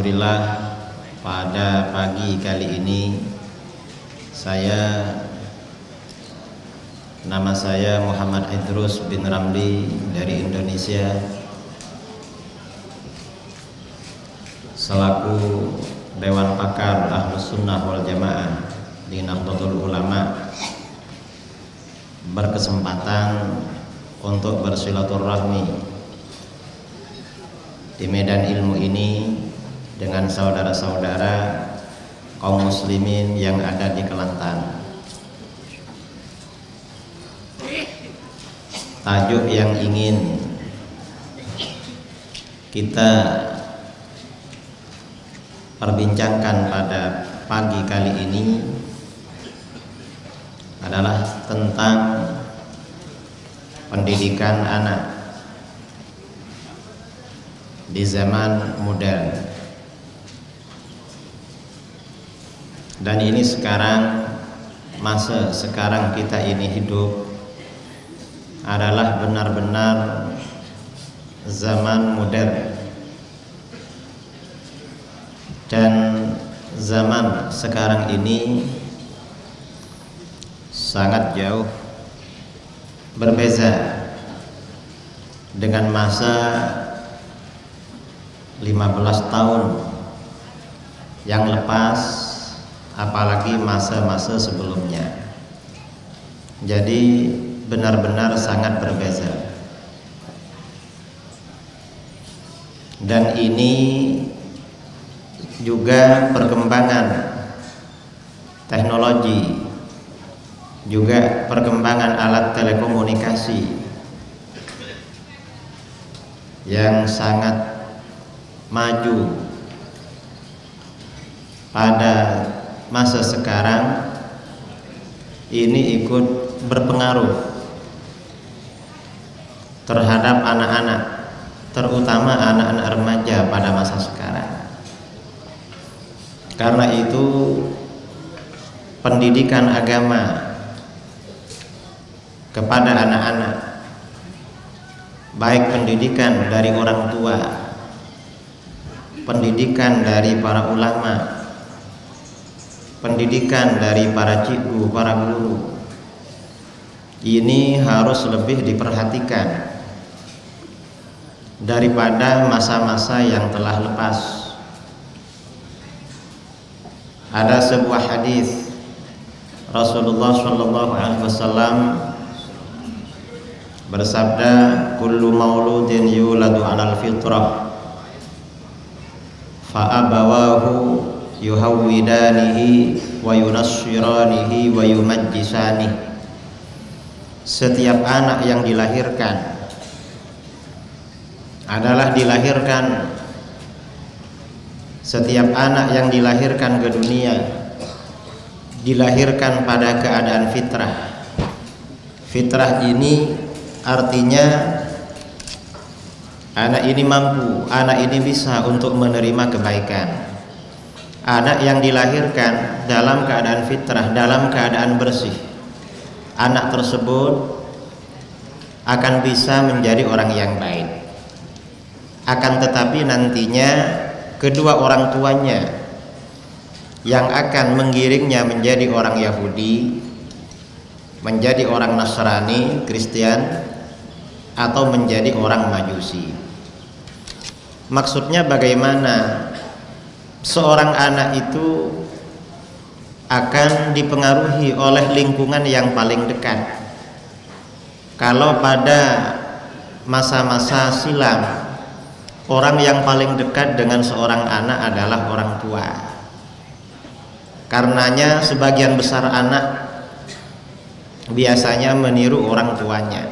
Alhamdulillah pada pagi kali ini saya nama saya Muhammad Idrus bin Ramli dari Indonesia. Selaku Dewan Pakar Ahlus Sunnah wal Jamaah di Nahdlatul Ulama berkesempatan untuk bersilaturahmi di medan ilmu ini dengan saudara-saudara kaum muslimin yang ada di Kelantan. Tajuk yang ingin kita perbincangkan pada pagi kali ini adalah tentang pendidikan anak di zaman modern dan ini sekarang masa sekarang kita ini hidup adalah benar-benar zaman modern. Dan zaman sekarang ini sangat jauh. Berbeza dengan masa 15 tahun yang lepas apalagi masa-masa sebelumnya. Jadi benar-benar sangat berbeza. Dan ini juga perkembangan teknologi juga perkembangan alat telekomunikasi yang sangat maju pada masa sekarang ini ikut berpengaruh terhadap anak-anak terutama anak-anak remaja pada masa sekarang. Karena itu pendidikan agama kepada anak-anak baik pendidikan dari orang tua pendidikan dari para ulama pendidikan dari para cikgu, para guru. Ini harus lebih diperhatikan daripada masa-masa yang telah lepas. Ada sebuah hadis Rasulullah Shallallahu Alaihi Wasallam bersabda kullu mauludin yuladu alal fitrah fa abawahu yuhawwidanihi wa yunassiranihi wa yumajjisanihi setiap anak yang dilahirkan adalah dilahirkan setiap anak yang dilahirkan ke dunia dilahirkan pada keadaan fitrah. Fitrah ini artinya anak ini mampu, anak ini bisa untuk menerima kebaikan. Anak yang dilahirkan dalam keadaan fitrah, dalam keadaan bersih. Anak tersebut akan bisa menjadi orang yang baik. Akan tetapi nantinya kedua orang tuanya yang akan menggiringnya menjadi orang Yahudi, menjadi orang Nasrani, Kristen, atau menjadi orang Majusi. Maksudnya bagaimana seorang anak itu akan dipengaruhi oleh lingkungan yang paling dekat. Kalau pada masa-masa silam orang yang paling dekat dengan seorang anak adalah orang tua. Karenanya sebagian besar anak biasanya meniru orang tuanya.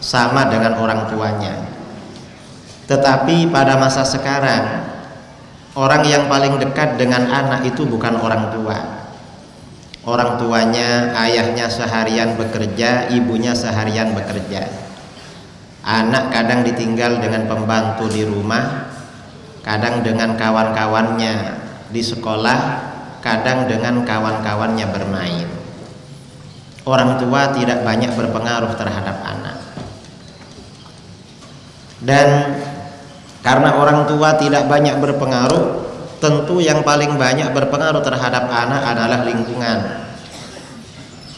Sama dengan orang tuanya. Tetapi pada masa sekarang Orang yang paling dekat dengan anak itu bukan orang tua. Orang tuanya, ayahnya seharian bekerja, ibunya seharian bekerja. Anak kadang ditinggal dengan pembantu di rumah Kadang dengan kawan-kawannya di sekolah Kadang dengan kawan-kawannya bermain. Orang tua tidak banyak berpengaruh terhadap anak. Dan karena orang tua tidak banyak berpengaruh, tentu yang paling banyak berpengaruh terhadap anak adalah lingkungan.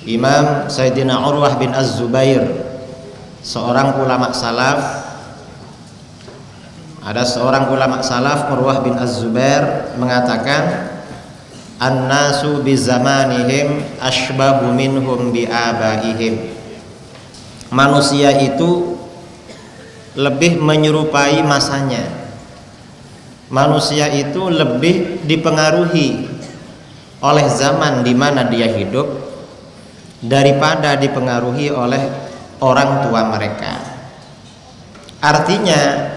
Imam Sayyidina Urwah bin Az-Zubair, seorang ulama salaf, ada seorang ulama salaf Urwah bin Az-Zubair mengatakan An-nasu bi zamanihim ashbabu minhum bi abaihim. Manusia itu lebih menyerupai masanya. Manusia itu lebih dipengaruhi oleh zaman di mana dia hidup daripada dipengaruhi oleh orang tua mereka. Artinya,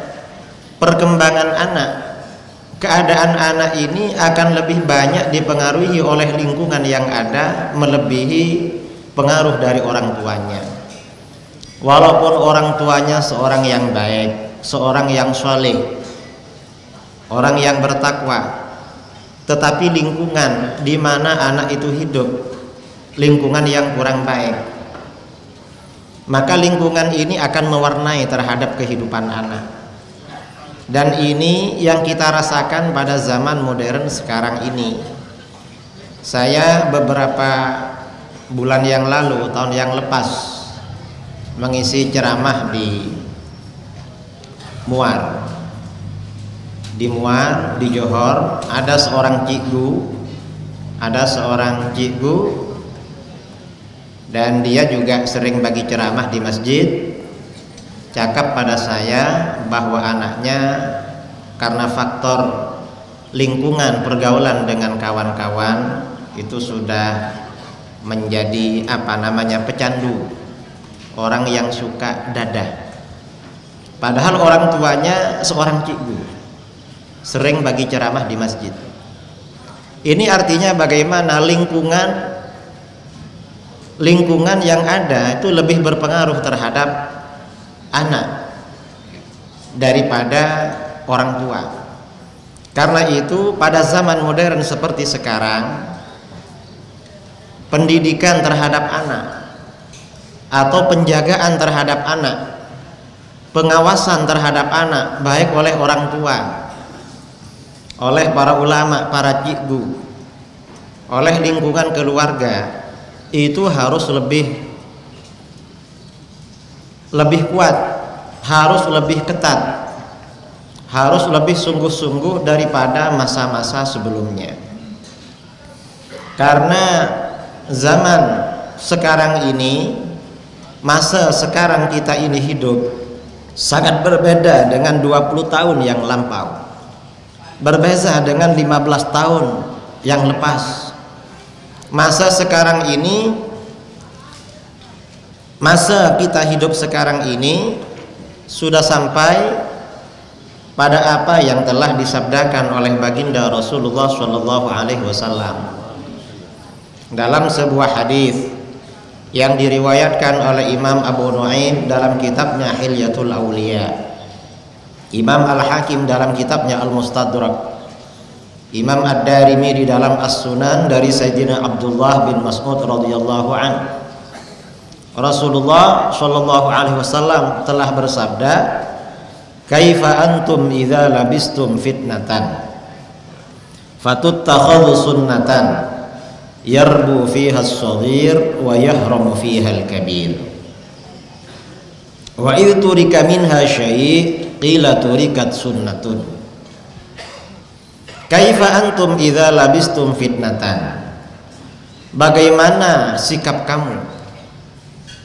perkembangan anak, keadaan anak ini akan lebih banyak dipengaruhi oleh lingkungan yang ada melebihi pengaruh dari orang tuanya. Walaupun orang tuanya seorang yang baik, seorang yang soleh, orang yang bertakwa, tetapi lingkungan di mana anak itu hidup, lingkungan yang kurang baik, maka lingkungan ini akan mewarnai terhadap kehidupan anak. Dan ini yang kita rasakan pada zaman modern sekarang ini. Saya beberapa bulan yang lalu, tahun yang lepas, mengisi ceramah di Muar. Di Muar di Johor ada seorang cikgu ada seorang cikgu dan dia juga sering bagi ceramah di masjid. Cakap pada saya bahwa anaknya karena faktor lingkungan pergaulan dengan kawan-kawan itu sudah menjadi apa namanya pecandu orang yang suka dadah. Padahal orang tuanya seorang cikgu sering bagi ceramah di masjid. Ini artinya bagaimana lingkungan lingkungan yang ada itu lebih berpengaruh terhadap anak daripada orang tua. Karena itu pada zaman modern seperti sekarang pendidikan terhadap anak atau penjagaan terhadap anak pengawasan terhadap anak baik oleh orang tua oleh para ulama, para cikgu oleh lingkungan keluarga itu harus lebih lebih kuat harus lebih ketat harus lebih sungguh-sungguh daripada masa-masa sebelumnya. Karena zaman sekarang ini masa sekarang kita ini hidup sangat berbeda dengan 20 tahun yang lampau. Berbeza dengan 15 tahun yang lepas. Masa sekarang ini masa kita hidup sekarang ini sudah sampai pada apa yang telah disabdakan oleh baginda Rasulullah Shallallahu Alaihi Wasallam. Dalam sebuah hadis yang diriwayatkan oleh Imam Abu Nuaim dalam kitabnya Hilyatul Auliya Imam Al-Hakim dalam kitabnya Al-Mustadrak. Imam Ad-Darimi di dalam As-Sunan dari Sayyidina Abdullah bin Mas'ud radhiyallahu an. Rasulullah shallallahu alaihi wasallam telah bersabda Kaifa antum idza labistum fitnatan? Fatuttakhadhu sunnatan yarbu fiha as-saghir wa yahramu fiha al-kabir. Wa idh turika minha syai' qila turikat sunnatun. Kaifa antum idza labistum fitnatan? Bagaimana sikap kamu?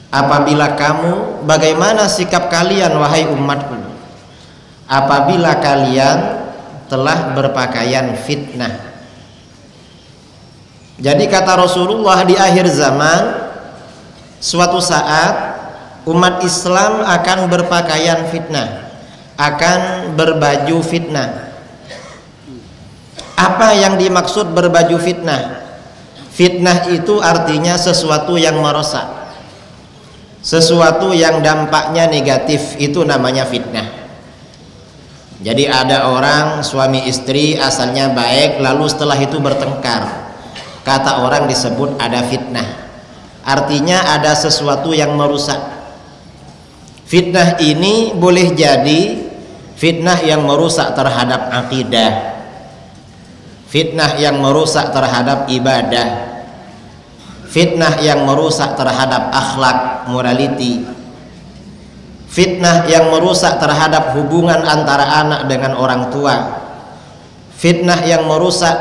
Apabila kamu bagaimana sikap kalian wahai umatku? Apabila kalian telah berpakaian fitnah. Jadi kata Rasulullah di akhir zaman suatu saat umat Islam akan berpakaian fitnah, akan berbaju fitnah. Apa yang dimaksud berbaju fitnah? Fitnah itu artinya sesuatu yang merusak. Sesuatu yang dampaknya negatif itu namanya fitnah. Jadi ada orang suami istri asalnya baik lalu setelah itu bertengkar. Kata orang disebut ada fitnah. Artinya ada sesuatu yang merusak. Fitnah ini boleh jadi fitnah yang merusak terhadap akidah. Fitnah yang merusak terhadap ibadah. Fitnah yang merusak terhadap akhlak, morality fitnah yang merusak terhadap hubungan antara anak dengan orang tua fitnah yang merusak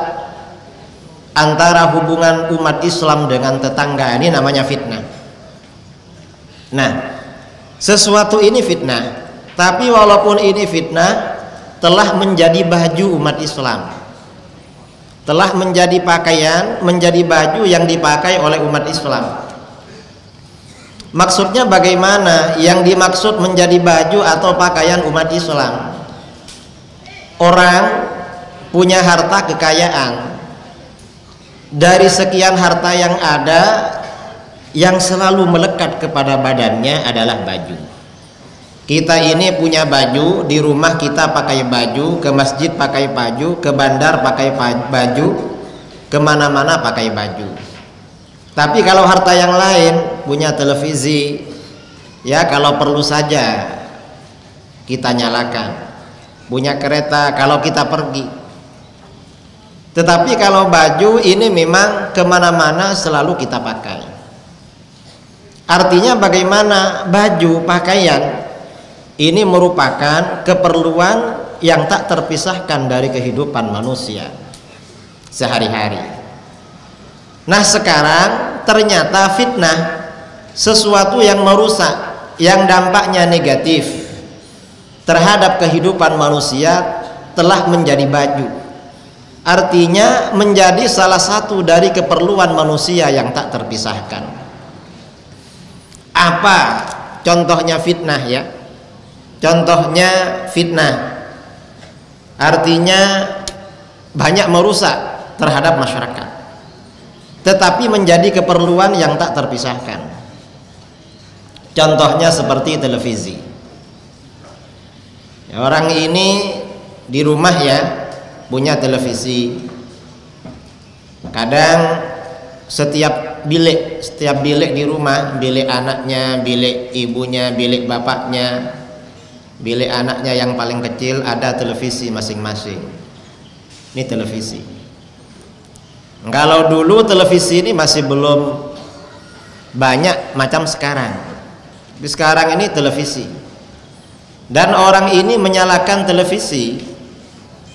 antara hubungan umat Islam dengan tetangga ini namanya fitnah nah sesuatu ini fitnah tapi walaupun ini fitnah telah menjadi baju umat Islam telah menjadi pakaian menjadi baju yang dipakai oleh umat Islam Maksudnya bagaimana? Yang dimaksud menjadi baju atau pakaian umat Islam. Orang punya harta kekayaan. Dari sekian harta yang ada, yang selalu melekat kepada badannya adalah baju. Kita ini punya baju, di rumah kita pakai baju, ke masjid pakai baju, ke bandar pakai baju, ke mana-mana pakai baju tapi kalau harta yang lain punya televisi, ya kalau perlu saja kita nyalakan. Punya kereta kalau kita pergi. Tetapi kalau baju ini memang ke mana-mana selalu kita pakai. Artinya bagaimana baju pakaian ini merupakan keperluan yang tak terpisahkan dari kehidupan manusia sehari-hari. Nah sekarang ternyata fitnah sesuatu yang merusak, yang dampaknya negatif terhadap kehidupan manusia telah menjadi baju. Artinya menjadi salah satu dari keperluan manusia yang tak terpisahkan. Apa contohnya fitnah ya? Contohnya fitnah. Artinya banyak merusak terhadap masyarakat tetapi menjadi keperluan yang tak terpisahkan. Contohnya seperti televisi. Orang ini di rumah ya punya televisi. Kadang setiap bilik, setiap bilik di rumah, bilik anaknya, bilik ibunya, bilik bapaknya, bilik anaknya yang paling kecil ada televisi masing-masing. Ini televisi. Kalau dulu televisi ini masih belum banyak macam sekarang. Di sekarang ini televisi. Dan orang ini menyalakan televisi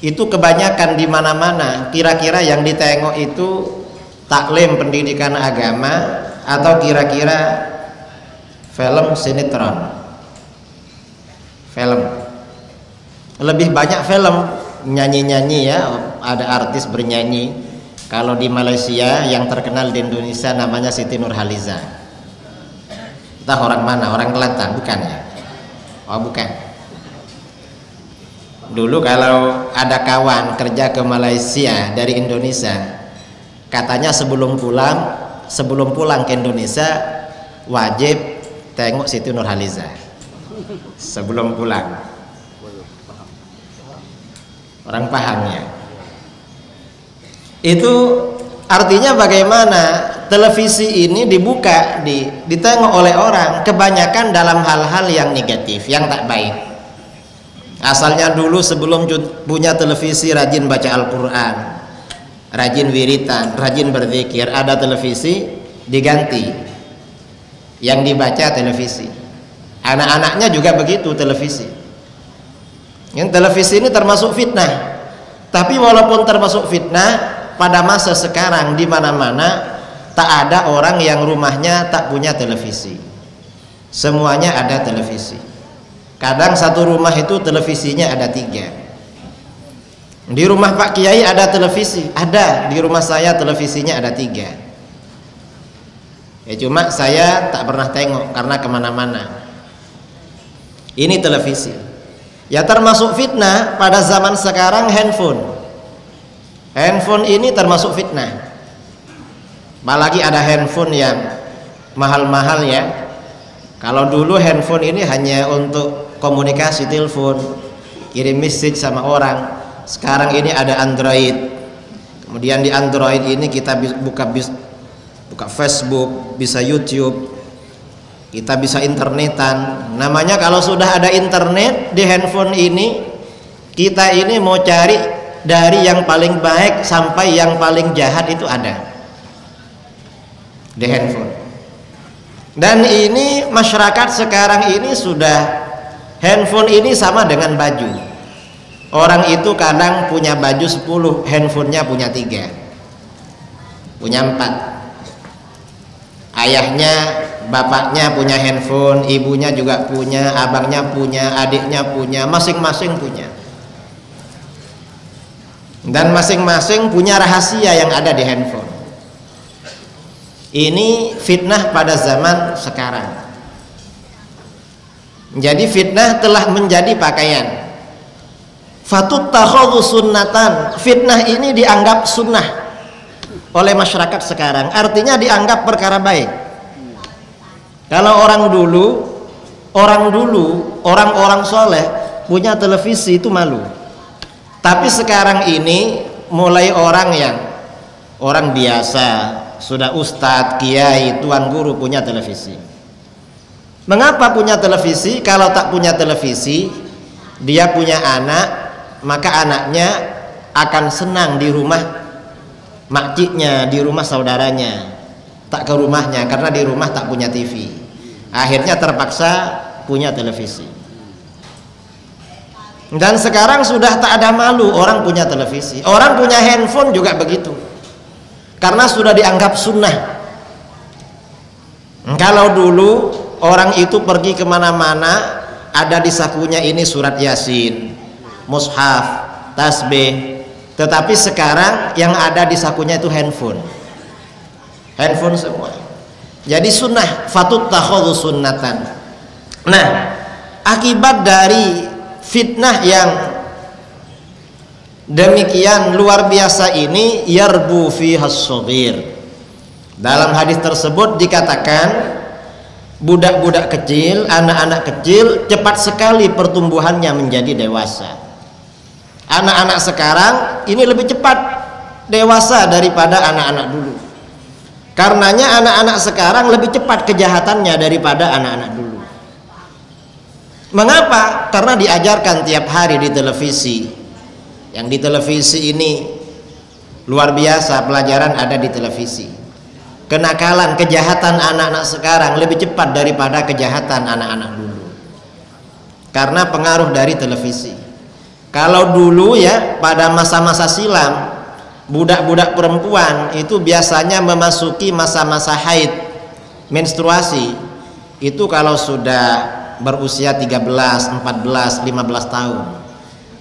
itu kebanyakan di mana-mana. Kira-kira yang ditengok itu taklim pendidikan agama atau kira-kira film sinetron. Film. Lebih banyak film nyanyi-nyanyi ya, ada artis bernyanyi kalau di Malaysia yang terkenal di Indonesia namanya Siti Nurhaliza. Entah orang mana, orang Kelantan bukan ya? Oh bukan. Dulu kalau ada kawan kerja ke Malaysia dari Indonesia, katanya sebelum pulang, sebelum pulang ke Indonesia wajib tengok Siti Nurhaliza sebelum pulang. Orang pahamnya itu artinya bagaimana? Televisi ini dibuka di ditengok oleh orang kebanyakan dalam hal-hal yang negatif yang tak baik asalnya dulu sebelum punya televisi rajin baca Al-Quran rajin wiritan rajin berzikir ada televisi diganti. Yang dibaca televisi. Anak-anaknya juga begitu televisi. Yang televisi ini termasuk fitnah. Tapi walaupun termasuk fitnah pada masa sekarang di mana-mana tak ada orang yang rumahnya tak punya televisi. Semuanya ada televisi kadang satu rumah itu televisinya ada tiga. Di rumah Pak Kiai ada televisi? Ada. Di rumah saya televisinya ada tiga. Ya cuma saya tak pernah tengok karena ke mana-mana. Ini televisi. Ya termasuk fitnah pada zaman sekarang handphone. Handphone ini termasuk fitnah. Apalagi ada handphone yang mahal-mahal ya. Kalau dulu handphone ini hanya untuk komunikasi telepon kirim message sama orang. Sekarang ini ada Android. Kemudian di Android ini kita buka buka Facebook bisa YouTube. Kita bisa internetan. Namanya kalau sudah ada internet di handphone ini kita ini mau cari dari yang paling baik sampai yang paling jahat itu ada di handphone. Dan ini masyarakat sekarang ini sudah handphone ini sama dengan baju. Orang itu kadang punya baju 10 handphonenya punya tiga punya empat. Ayahnya bapaknya punya handphone ibunya juga punya abangnya punya adiknya punya masing-masing punya. Dan masing-masing punya rahasia yang ada di handphone. Ini fitnah pada zaman sekarang jadi fitnah telah menjadi pakaian. Fatut takhudhu sunnatan. Fitnah ini dianggap sunnah oleh masyarakat sekarang. Artinya dianggap perkara baik. Kalau orang dulu orang dulu orang-orang soleh punya televisi itu malu. Tapi sekarang ini mulai orang yang orang biasa, sudah ustadz, kiai, tuan guru punya televisi. Mengapa punya televisi? Kalau tak punya televisi, dia punya anak, maka anaknya akan senang di rumah makciknya, di rumah saudaranya, tak ke rumahnya karena di rumah tak punya TV. Akhirnya terpaksa punya televisi. Dan sekarang sudah tak ada malu orang punya televisi. Orang punya handphone juga begitu. Karena sudah dianggap sunnah. Kalau dulu orang itu pergi ke mana-mana ada di sakunya ini surat yasin, mushaf, tasbih. Tetapi sekarang yang ada di sakunya itu handphone. Handphone semua. Jadi sunnah fatut takhudhu sunnatan. Nah, akibat dari fitnah yang demikian luar biasa ini yarbu fi dalam hadis tersebut dikatakan budak-budak kecil anak-anak kecil cepat sekali pertumbuhannya menjadi dewasa anak-anak sekarang ini lebih cepat dewasa daripada anak-anak dulu karenanya anak-anak sekarang lebih cepat kejahatannya daripada anak-anak dulu Mengapa? Karena diajarkan tiap hari di televisi. Yang di televisi ini luar biasa pelajaran ada di televisi. Kenakalan, kejahatan anak-anak sekarang lebih cepat daripada kejahatan anak-anak dulu. Karena pengaruh dari televisi. Kalau dulu ya pada masa-masa silam budak-budak perempuan itu biasanya memasuki masa-masa haid menstruasi itu kalau sudah berusia 13, 14, 15 tahun.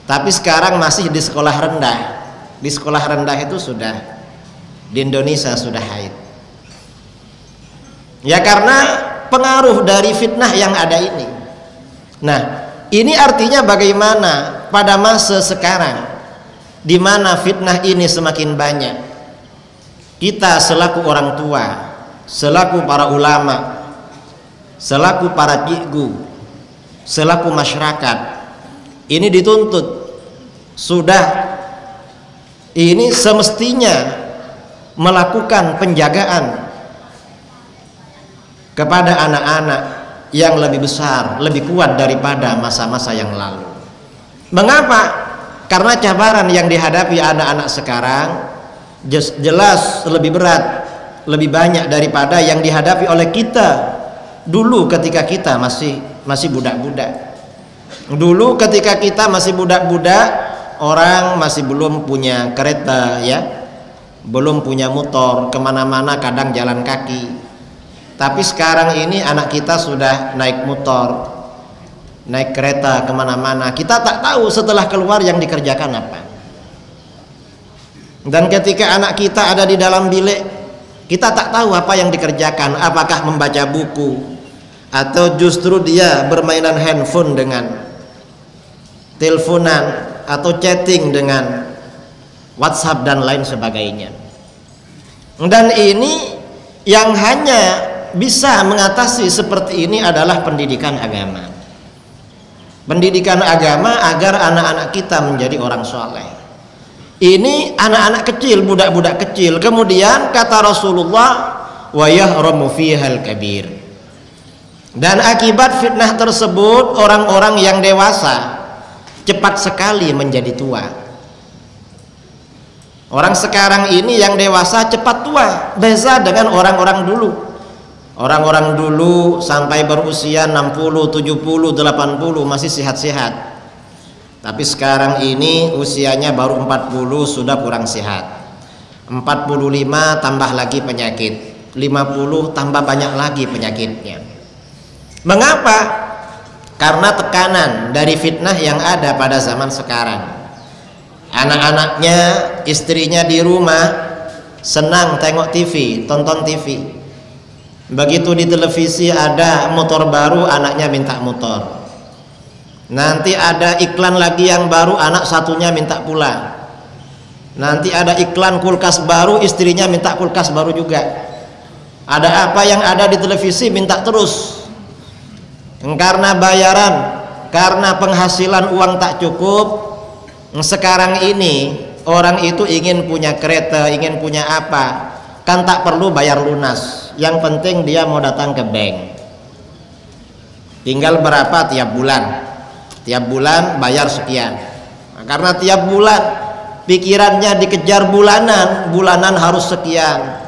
Tapi sekarang masih di sekolah rendah. Di sekolah rendah itu sudah di Indonesia sudah haid. Ya karena pengaruh dari fitnah yang ada ini. Nah, ini artinya bagaimana pada masa sekarang di mana fitnah ini semakin banyak. Kita selaku orang tua, selaku para ulama, selaku para cikgu, selaku masyarakat ini dituntut sudah ini semestinya melakukan penjagaan kepada anak-anak yang lebih besar, lebih kuat daripada masa-masa yang lalu. Mengapa? Karena cabaran yang dihadapi anak-anak sekarang jelas lebih berat lebih banyak daripada yang dihadapi oleh kita dulu ketika kita masih masih budak-budak dulu ketika kita masih budak-budak orang masih belum punya kereta ya belum punya motor ke mana-mana kadang jalan kaki tapi sekarang ini anak kita sudah naik motor naik kereta ke mana-mana. Kita tak tahu setelah keluar yang dikerjakan apa. Dan ketika anak kita ada di dalam bilik kita tak tahu apa yang dikerjakan. Apakah membaca buku atau justru dia bermainan handphone dengan teleponan atau chatting dengan WhatsApp dan lain sebagainya. Dan ini yang hanya bisa mengatasi seperti ini adalah pendidikan agama pendidikan agama agar anak-anak kita menjadi orang soleh ini anak-anak kecil, budak-budak kecil. Kemudian kata Rasulullah, wa yahramu fihal kabir. Dan akibat fitnah tersebut orang-orang yang dewasa cepat sekali menjadi tua. Orang sekarang ini yang dewasa cepat tua, beza dengan orang-orang dulu. Orang-orang dulu sampai berusia 60, 70, 80 masih sehat-sehat. Tapi sekarang ini usianya baru 40 sudah kurang sehat. 45 tambah lagi penyakit. 50 tambah banyak lagi penyakitnya. Mengapa? karena tekanan dari fitnah yang ada pada zaman sekarang. Anak-anaknya istrinya di rumah senang tengok TV tonton TV begitu di televisi ada motor baru anaknya minta motor Nanti ada iklan lagi yang baru anak satunya minta pula. Nanti ada iklan kulkas baru istrinya minta kulkas baru juga. Ada apa yang ada di televisi minta terus. Karena bayaran, karena penghasilan uang tak cukup. Sekarang ini orang itu ingin punya kereta, ingin punya apa, kan tak perlu bayar lunas. Yang penting dia mau datang ke bank. Tinggal berapa tiap bulan. Tiap bulan bayar sekian. Nah, karena tiap bulan pikirannya dikejar bulanan bulanan harus sekian.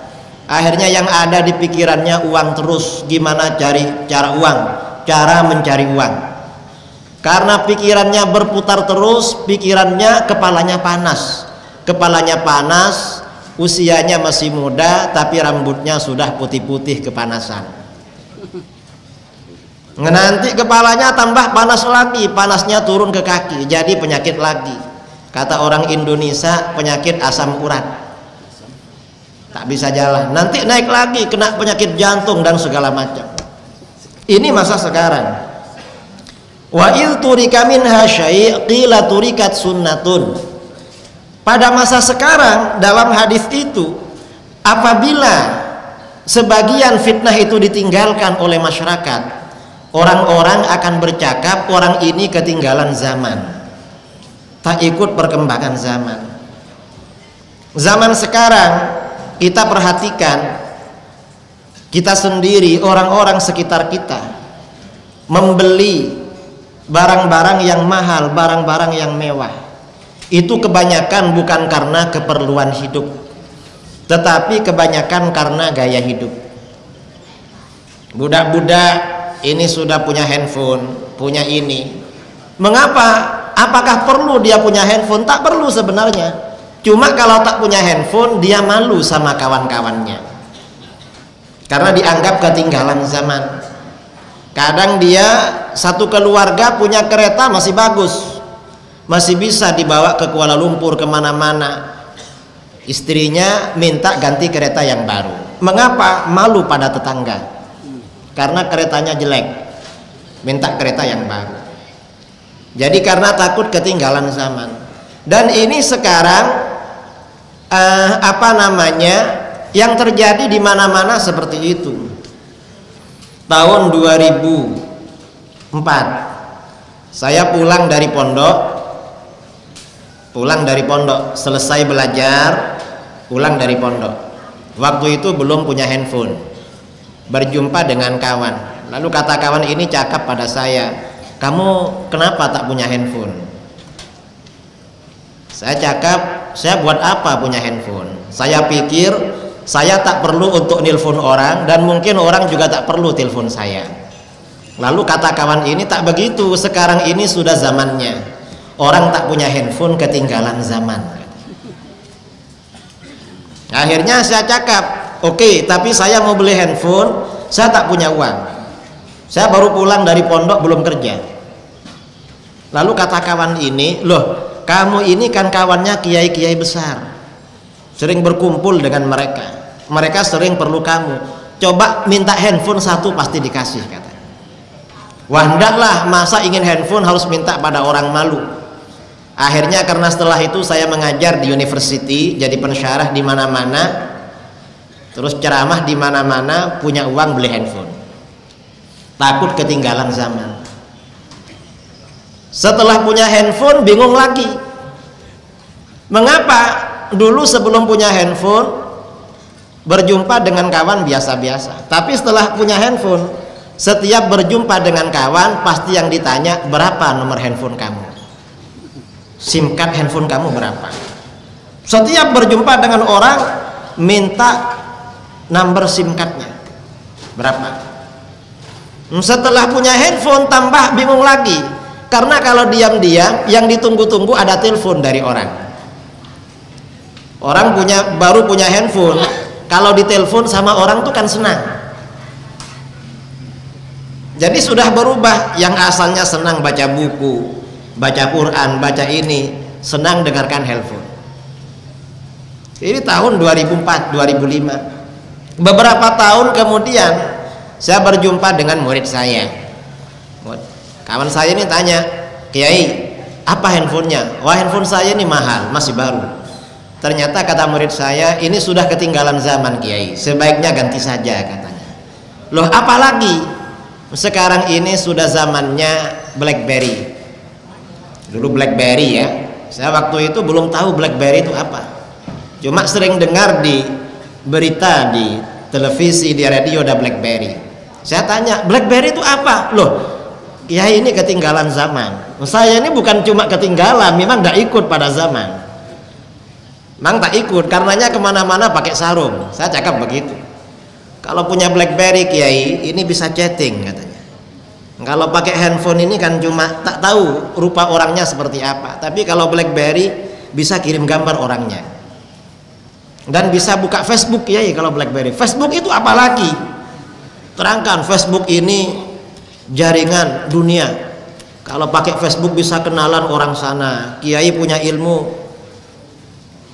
Akhirnya yang ada di pikirannya uang terus. Gimana cari cara uang? Cara mencari uang. Karena pikirannya berputar terus pikirannya kepalanya panas. Kepalanya panas usianya masih muda tapi rambutnya sudah putih-putih kepanasan. Nanti kepalanya tambah panas lagi panasnya turun ke kaki jadi penyakit lagi. Kata orang Indonesia penyakit asam urat. Tak bisa jalan. Nanti naik lagi kena penyakit jantung dan segala macam. Ini masa sekarang. Wa il turika minha qila turikat sunnatun pada masa sekarang dalam hadis itu apabila sebagian fitnah itu ditinggalkan oleh masyarakat Orang-orang akan bercakap orang ini ketinggalan zaman. Tak ikut perkembangan zaman. Zaman sekarang kita perhatikan kita sendiri orang-orang sekitar kita membeli barang-barang yang mahal, barang-barang yang mewah. Itu kebanyakan bukan karena keperluan hidup, tetapi kebanyakan karena gaya hidup. Budak-budak ini sudah punya handphone, punya ini. Mengapa? Apakah perlu dia punya handphone? Tak perlu sebenarnya. Cuma kalau tak punya handphone, dia malu sama kawan-kawannya. Karena dianggap ketinggalan zaman. Kadang dia satu keluarga punya kereta masih bagus. Masih bisa dibawa ke Kuala Lumpur ke mana-mana. Istrinya minta ganti kereta yang baru. Mengapa? Malu pada tetangga karena keretanya jelek minta kereta yang baru jadi karena takut ketinggalan zaman dan ini sekarang uh, apa namanya yang terjadi di mana-mana seperti itu tahun 2004 saya pulang dari pondok pulang dari pondok. Selesai belajar pulang dari pondok. Waktu itu belum punya handphone. Berjumpa dengan kawan. Lalu kata kawan ini cakap pada saya kamu kenapa tak punya handphone? Saya cakap saya buat apa punya handphone? Saya pikir saya tak perlu untuk nelpon orang dan mungkin orang juga tak perlu telepon saya. Lalu kata kawan ini tak begitu sekarang ini sudah zamannya orang tak punya handphone ketinggalan zaman. Akhirnya saya cakap oke okay, tapi saya mau beli handphone saya tak punya uang. Saya baru pulang dari pondok belum kerja. Lalu kata kawan ini loh kamu ini kan kawannya kiai-kiai besar. Sering berkumpul dengan mereka. Mereka sering perlu kamu. Coba minta handphone satu pasti dikasih kata. Wah hendaklah masa ingin handphone harus minta pada orang malu akhirnya karena setelah itu saya mengajar di university jadi pensyarah di mana-mana. Terus ceramah di mana-mana punya uang beli handphone. Takut ketinggalan zaman. Setelah punya handphone bingung lagi. Mengapa dulu sebelum punya handphone berjumpa dengan kawan biasa-biasa? Tapi setelah punya handphone setiap berjumpa dengan kawan pasti yang ditanya berapa nomor handphone kamu sim card handphone kamu berapa? Setiap berjumpa dengan orang minta nomor sim cardnya. Berapa? Setelah punya handphone tambah bingung lagi. Karena kalau diam-diam yang ditunggu-tunggu ada telepon dari orang. Orang punya baru punya handphone, kalau ditelepon sama orang tuh kan senang. Jadi sudah berubah. Yang asalnya senang baca buku, baca Quran, baca ini, senang dengarkan handphone. Ini tahun 2004, 2005. Beberapa tahun kemudian saya berjumpa dengan murid saya. Kawan saya ini tanya Kiai apa handphonenya? Wah handphone saya ini mahal masih baru. Ternyata kata murid saya ini sudah ketinggalan zaman Kiai. Sebaiknya ganti saja katanya. Loh apalagi sekarang ini sudah zamannya Blackberry dulu Blackberry ya. Saya waktu itu belum tahu Blackberry itu apa. Cuma sering dengar di berita di televisi di radio ada Blackberry. Saya tanya Blackberry itu apa? Loh ya ini ketinggalan zaman. Saya ini bukan cuma ketinggalan memang tidak ikut pada zaman. Memang tak ikut karenanya ke mana-mana pakai sarung. Saya cakap begitu. Kalau punya blackberry kiai ini bisa chatting katanya kalau pakai handphone ini kan cuma tak tahu rupa orangnya seperti apa. Tapi kalau blackberry bisa kirim gambar orangnya. Dan bisa buka Facebook ya kalau BlackBerry. Facebook itu apalagi terangkan Facebook ini jaringan dunia. Kalau pakai Facebook bisa kenalan orang sana. Kiai punya ilmu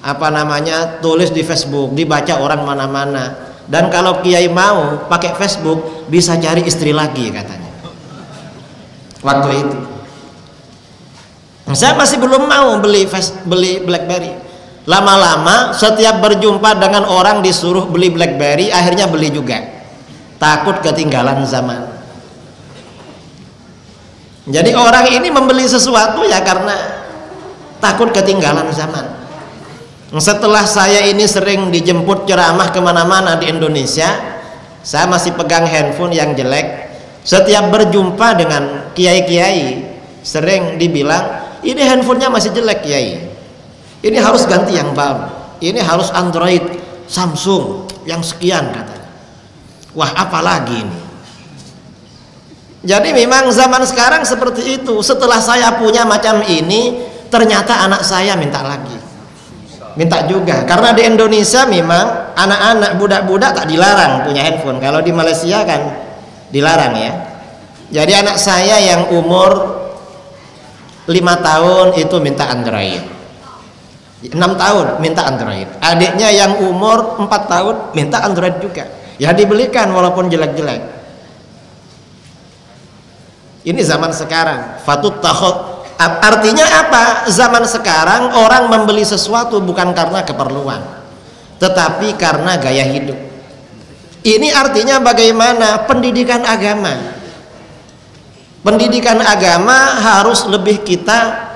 apa namanya tulis di Facebook dibaca orang mana-mana. Dan kalau kiai mau pakai Facebook bisa cari istri lagi katanya waktu itu saya masih belum mau beli beli BlackBerry lama-lama setiap berjumpa dengan orang disuruh beli BlackBerry akhirnya beli juga takut ketinggalan zaman jadi orang ini membeli sesuatu ya karena takut ketinggalan zaman. Setelah saya ini sering dijemput ceramah ke mana-mana di Indonesia, saya masih pegang handphone yang jelek. Setiap berjumpa dengan kiai-kiai, sering dibilang, ini handphonenya masih jelek kiai. Ini harus ganti yang baru. Ini harus Android, Samsung yang sekian katanya. Wah apalagi ini? Jadi memang zaman sekarang seperti itu. Setelah saya punya macam ini, ternyata anak saya minta lagi. Minta juga. Karena di Indonesia memang anak-anak budak-budak tak dilarang punya handphone. Kalau di Malaysia kan dilarang ya. Jadi anak saya yang umur 5 tahun itu minta Android. 6 tahun minta Android. Adiknya yang umur 4 tahun minta Android juga. Ya dibelikan walaupun jelek-jelek ini zaman sekarang. Fatut tahot. Artinya apa? Zaman sekarang orang membeli sesuatu bukan karena keperluan, tetapi karena gaya hidup. Ini artinya bagaimana pendidikan agama. Pendidikan agama harus lebih kita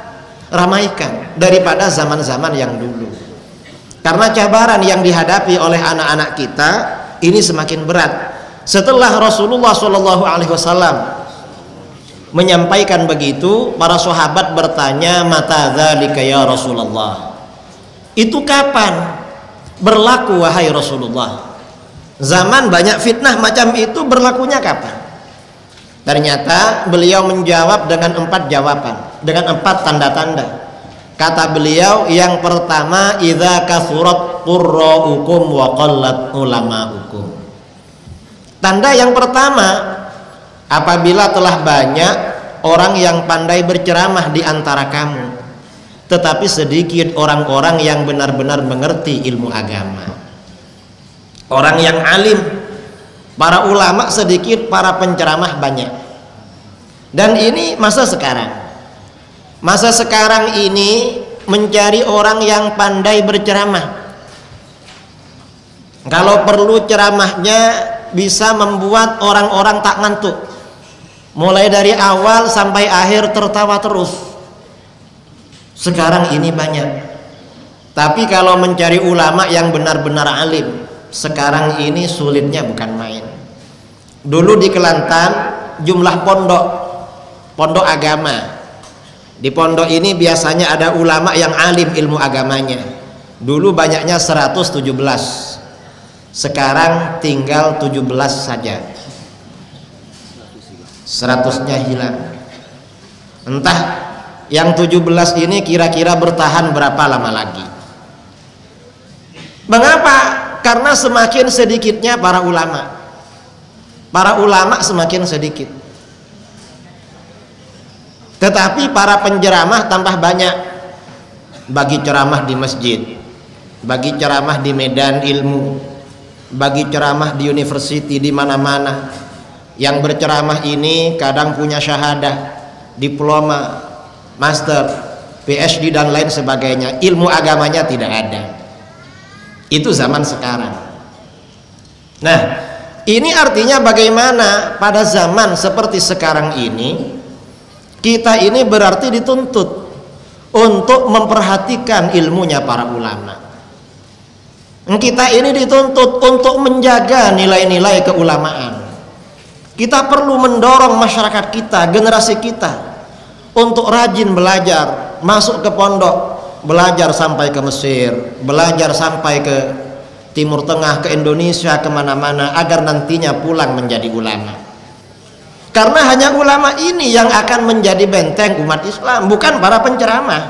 ramaikan daripada zaman-zaman yang dulu. Karena cabaran yang dihadapi oleh anak-anak kita ini semakin berat. Setelah Rasulullah Shallallahu Alaihi Wasallam menyampaikan begitu para sahabat bertanya mata dzalika ya Rasulullah itu kapan berlaku wahai Rasulullah zaman banyak fitnah macam itu berlakunya kapan? Ternyata beliau menjawab dengan empat jawaban dengan empat tanda-tanda. Kata beliau yang pertama idza kasurat qurra'ukum wa qallat ulama'ukum. Tanda yang pertama apabila telah banyak orang yang pandai berceramah di antara kamu tetapi sedikit orang-orang yang benar-benar mengerti ilmu agama orang yang alim. Para ulama sedikit para penceramah banyak. Dan ini masa sekarang. Masa sekarang ini mencari orang yang pandai berceramah. Kalau perlu ceramahnya bisa membuat orang-orang tak ngantuk. Mulai dari awal sampai akhir tertawa terus. Sekarang ini banyak. Tapi kalau mencari ulama yang benar-benar alim sekarang ini sulitnya bukan main. Dulu di Kelantan jumlah pondok pondok agama. Di pondok ini biasanya ada ulama yang alim ilmu agamanya. Dulu banyaknya 117 sekarang tinggal 17 saja. 100 nya hilang. Entah yang 17 ini kira-kira bertahan berapa lama lagi. Mengapa? Karena semakin sedikitnya para ulama. Para ulama semakin sedikit. Tetapi para penceramah tambah banyak. Bagi ceramah di masjid bagi ceramah di medan ilmu bagi ceramah di university di mana-mana. Yang berceramah ini kadang punya syahadah diploma master, PhD dan lain sebagainya, ilmu agamanya tidak ada. Itu zaman sekarang. Nah, ini artinya bagaimana pada zaman seperti sekarang ini kita ini berarti dituntut untuk memperhatikan ilmunya para ulama. Kita ini dituntut untuk menjaga nilai-nilai keulamaan. Kita perlu mendorong masyarakat kita, generasi kita untuk rajin belajar masuk ke pondok belajar sampai ke Mesir belajar sampai ke Timur Tengah ke Indonesia ke mana-mana agar nantinya pulang menjadi ulama. Karena hanya ulama ini yang akan menjadi benteng umat Islam bukan para penceramah.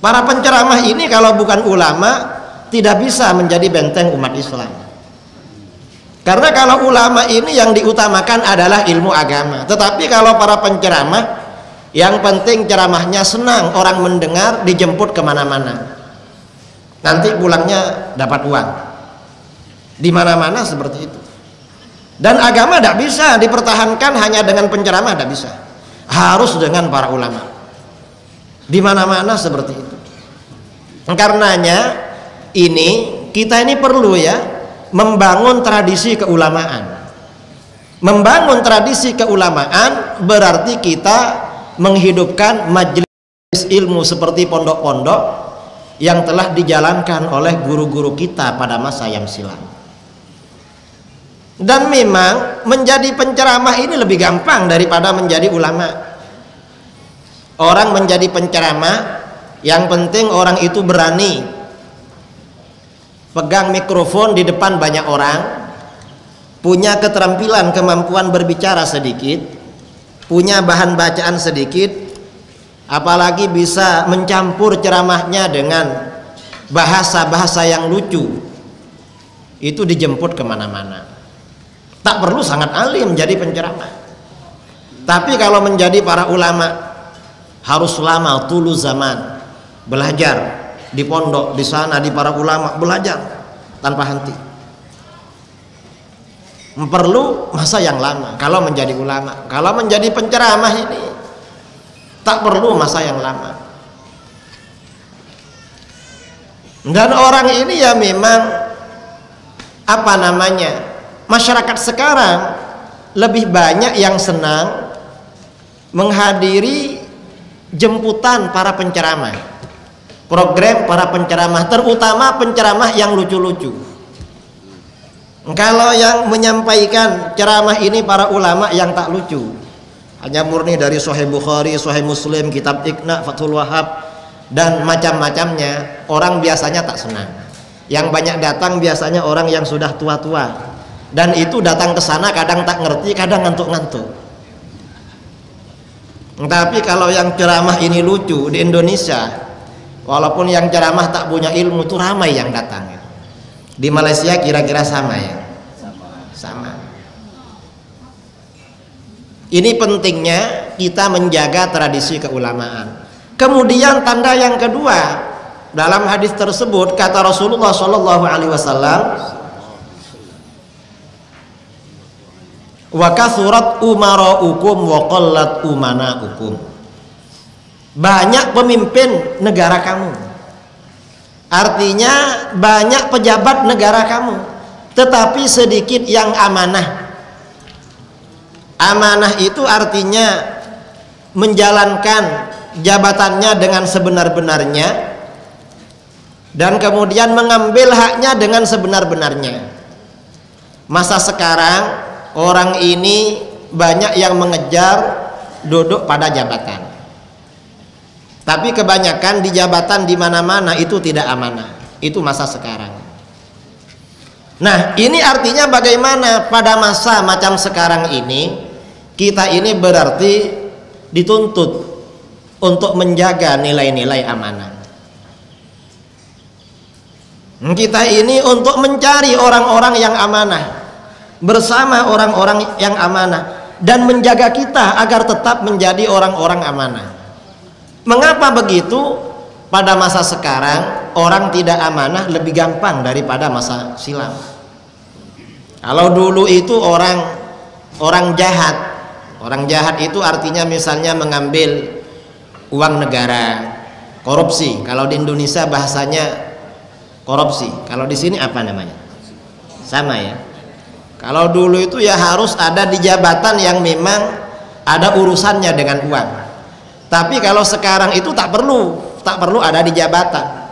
Para penceramah ini kalau bukan ulama tidak bisa menjadi benteng umat Islam. Karena kalau ulama ini yang diutamakan adalah ilmu agama. Tetapi kalau para penceramah, yang penting ceramahnya senang, orang mendengar, dijemput ke mana-mana. Nanti pulangnya dapat uang. Di mana-mana seperti itu. Dan agama tidak bisa dipertahankan hanya dengan penceramah, tidak bisa. Harus dengan para ulama. Di mana-mana seperti itu. Karenanya ini kita ini perlu ya membangun tradisi keulamaan membangun tradisi keulamaan berarti kita menghidupkan majelis ilmu seperti pondok-pondok yang telah dijalankan oleh guru-guru kita pada masa yang silam. Dan memang menjadi penceramah ini lebih gampang daripada menjadi ulama. Orang menjadi penceramah yang penting orang itu berani. Pegang mikrofon di depan banyak orang punya keterampilan kemampuan berbicara sedikit punya bahan bacaan sedikit apalagi bisa mencampur ceramahnya dengan bahasa-bahasa yang lucu. Itu dijemput ke mana-mana. Tak perlu sangat alim jadi penceramah. Tapi kalau menjadi para ulama harus lama tulu zaman. Belajar di pondok di sana di para ulama belajar tanpa henti perlu masa yang lama. Kalau menjadi ulama kalau menjadi penceramah ini tak perlu masa yang lama. Dan orang ini ya memang apa namanya masyarakat sekarang lebih banyak yang senang menghadiri jemputan para penceramah program para penceramah terutama penceramah yang lucu-lucu kalau yang menyampaikan ceramah ini para ulama yang tak lucu hanya murni dari Sahih Bukhari, Sahih Muslim, kitab Iqna, Fathul Wahab dan macam-macamnya, orang biasanya tak senang. Yang banyak datang biasanya orang yang sudah tua-tua. Dan itu datang ke sana kadang tak ngerti, kadang ngantuk-ngantuk. Tapi kalau yang ceramah ini lucu di Indonesia, walaupun yang ceramah tak punya ilmu itu ramai yang datang. Di Malaysia kira-kira sama ya. Sama. Ini pentingnya kita menjaga tradisi keulamaan. Kemudian tanda yang kedua dalam hadis tersebut kata Rasulullah Shallallahu Alaihi Wasallam, wa umaraukum wa umanaukum. Banyak pemimpin negara kamu. Artinya banyak pejabat negara kamu, tetapi sedikit yang amanah Amanah itu artinya menjalankan jabatannya dengan sebenar-benarnya dan kemudian mengambil haknya dengan sebenar-benarnya. Masa sekarang orang ini banyak yang mengejar duduk pada jabatan. Tapi kebanyakan di jabatan di mana-mana itu tidak amanah. Itu masa sekarang. Nah, ini artinya bagaimana pada masa macam sekarang ini kita ini berarti dituntut untuk menjaga nilai-nilai amanah. Kita ini untuk mencari orang-orang yang amanah bersama orang-orang yang amanah dan menjaga kita agar tetap menjadi orang-orang amanah. Mengapa begitu? Pada masa sekarang orang tidak amanah lebih gampang daripada masa silam. Kalau dulu itu orang orang jahat Orang jahat itu artinya misalnya mengambil uang negara, korupsi. Kalau di Indonesia bahasanya korupsi. Kalau di sini apa namanya? Sama ya. Kalau dulu itu ya harus ada di jabatan yang memang ada urusannya dengan uang. Tapi kalau sekarang itu tak perlu, tak perlu ada di jabatan.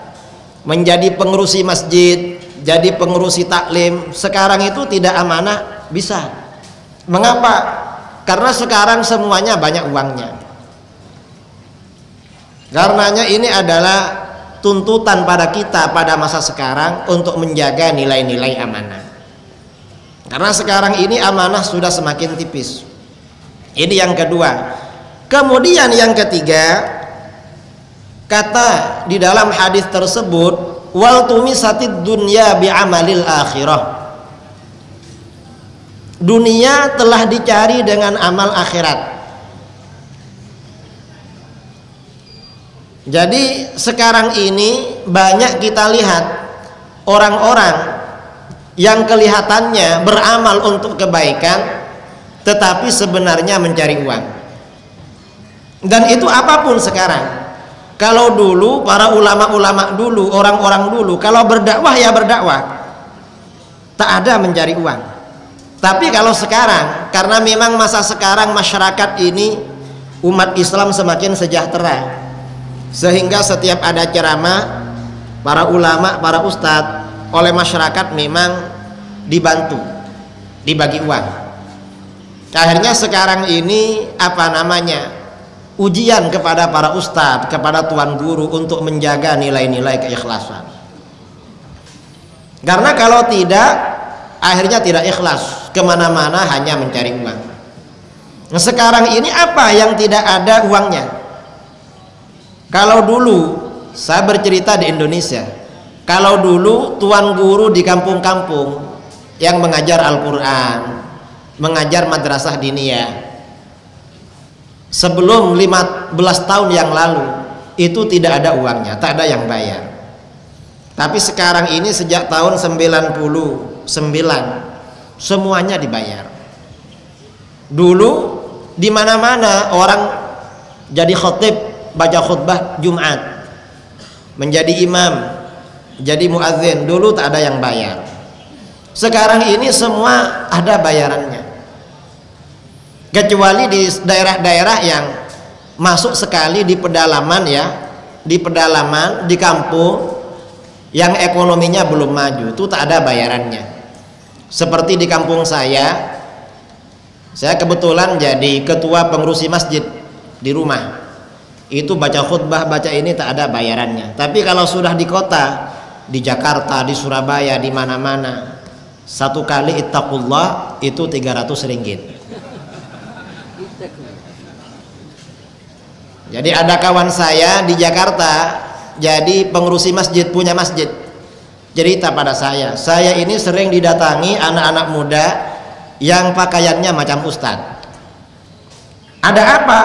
Menjadi pengurusi masjid, jadi pengurusi taklim, sekarang itu tidak amanah bisa. Mengapa? Karena sekarang semuanya banyak uangnya. Karenanya ini adalah tuntutan pada kita pada masa sekarang untuk menjaga nilai-nilai amanah. Karena sekarang ini amanah sudah semakin tipis. Ini yang kedua. Kemudian yang ketiga, kata di dalam hadis tersebut, wal tumisatid dunya bi amalil akhirah. Dunia telah dicari dengan amal akhirat. Jadi sekarang ini banyak kita lihat orang-orang yang kelihatannya beramal untuk kebaikan tetapi sebenarnya mencari uang dan itu apa pun sekarang kalau dulu para ulama-ulama dulu orang-orang dulu kalau berdakwah ya berdakwah tak ada mencari uang tapi kalau sekarang, karena memang masa sekarang masyarakat ini umat Islam semakin sejahtera, sehingga setiap ada ceramah, para ulama, para ustadz oleh masyarakat memang dibantu, dibagi uang. Akhirnya sekarang ini apa namanya? Ujian kepada para ustadz, kepada tuan guru untuk menjaga nilai-nilai keikhlasan. Karena kalau tidak akhirnya tidak ikhlas. Ke mana-mana hanya mencari uang. Nah, sekarang ini apa yang tidak ada uangnya? Kalau dulu saya bercerita di Indonesia. Kalau dulu tuan guru di kampung-kampung yang mengajar Al-Quran mengajar madrasah diniyah sebelum 15 tahun yang lalu itu tidak ada uangnya tak ada yang bayar. Tapi sekarang ini sejak tahun 90 sembilan semuanya dibayar. Dulu di mana-mana orang jadi khotib baca khutbah Jumat menjadi imam jadi muadzin dulu tak ada yang bayar. Sekarang ini semua ada bayarannya kecuali di daerah-daerah yang masuk sekali di pedalaman ya di pedalaman di kampung yang ekonominya belum maju itu tak ada bayarannya seperti di kampung saya Saya kebetulan jadi ketua pengurusi masjid di rumah. Itu baca khutbah, baca ini tak ada bayarannya. Tapi kalau sudah di kota, di Jakarta, di Surabaya, di mana-mana, satu kali ittaqullah itu 300 ringgit. Jadi ada kawan saya di Jakarta jadi pengurusi masjid punya masjid. Cerita pada saya. Saya ini sering didatangi anak-anak muda yang pakaiannya macam ustadz. Ada apa?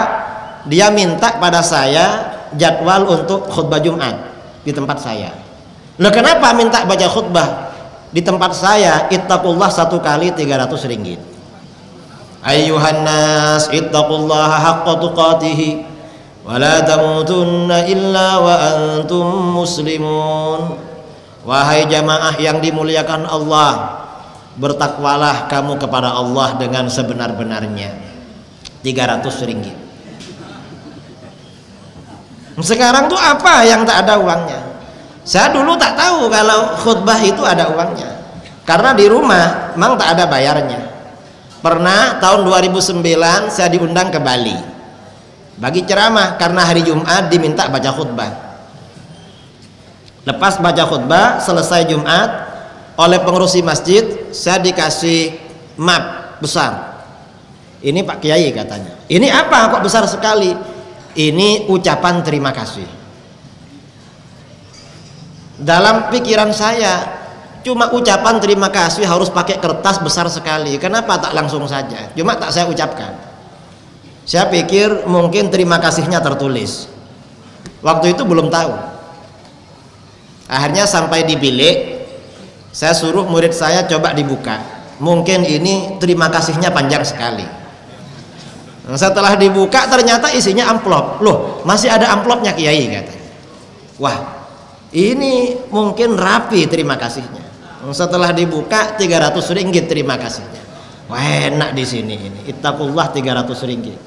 Dia minta pada saya jadwal untuk khutbah Jumat di tempat saya. Loh kenapa minta baca khutbah di tempat saya? Ittaqullah satu kali 300 ringgit Ayuhan nas ittaqullaha haqqa tuqatih ولا تموتن إلا وأنتم مسلمون Wahai jamaah yang dimuliakan Allah Bertakwalah kamu kepada Allah dengan sebenar-benarnya 300 ringgit Sekarang tuh apa yang tak ada uangnya Saya dulu tak tahu kalau khutbah itu ada uangnya Karena di rumah memang tak ada bayarnya Pernah tahun 2009 saya diundang ke Bali. Bagi ceramah karena hari Jumat diminta baca khutbah. Lepas baca khutbah selesai Jumat oleh pengurusi masjid saya dikasih map besar. Ini Pak Kiai katanya. Ini apa? Kok besar sekali? Ini ucapan terima kasih. Dalam pikiran saya cuma ucapan terima kasih harus pakai kertas besar sekali kenapa tak langsung saja cuma tak saya ucapkan saya pikir mungkin terima kasihnya tertulis. Waktu itu belum tahu. Akhirnya sampai di bilik, saya suruh murid saya coba dibuka. Mungkin ini terima kasihnya panjang sekali. Setelah dibuka ternyata isinya amplop. Loh, masih ada amplopnya Kiai kata. Wah, ini mungkin rapi terima kasihnya. Setelah dibuka 300 ringgit terima kasihnya. Wah, enak di sini ini. Ittaqullah 300 ringgit.